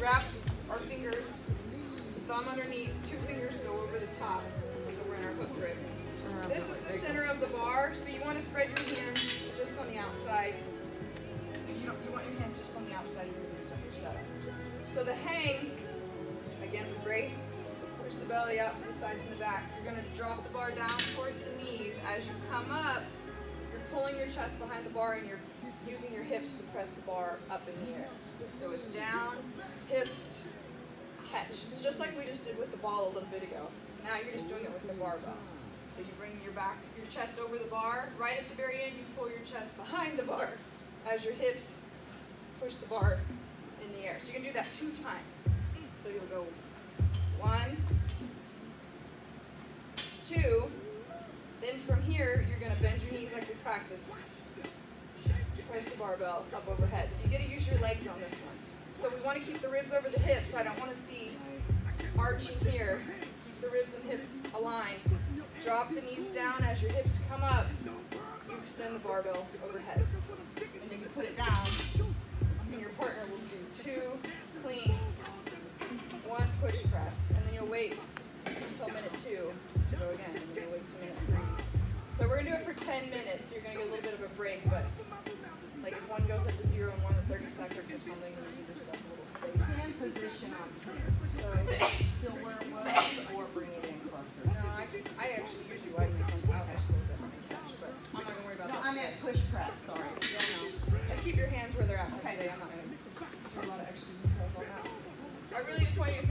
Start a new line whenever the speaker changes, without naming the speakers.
Wrap our fingers, thumb underneath, two fingers go over the top. So we're in our hook grip.
Uh, this is the center
of the bar, so you want to spread your hands just on the outside. So you don't you want your hands just on the outside of your, of your setup. So the hang, again with grace, push the belly out to the sides and the back. You're gonna drop the bar down towards the knees. As you come up, pulling your chest behind the bar and you're using your hips to press the bar up in the air. So it's down, hips, catch. It's just like we just did with the ball a little bit ago. Now you're just doing it with the barbell. So you bring your back, your chest over the bar. Right at the very end, you pull your chest behind the bar as your hips push the bar in the air. So you can do that two times. So you'll go one, two, then from here, you're gonna bend your practiced. Press the barbell up overhead. So you gotta use your legs on this one. So we wanna keep the ribs over the hips. I don't wanna see arching here. Keep the ribs and hips aligned. Drop the knees down as your hips come up. You extend the barbell overhead. And then you put it down, and your partner will do two clean, one push press. And then you'll wait until minute two to go again minutes, you're going to get a little bit of a break, but like if one goes up to zero and one at 30 seconds or something, you just yourself a little space.
Hand position on.
So
still where it was or bring it in closer. No,
I, I actually usually wipe my hands out just a little bit when I catch, but I'm not going to worry about no, that. No, I'm at
push press, sorry. Yeah,
no. Just keep your hands where they're at. Okay. Today. I'm not going to do a lot of extra details on that. I really just want you to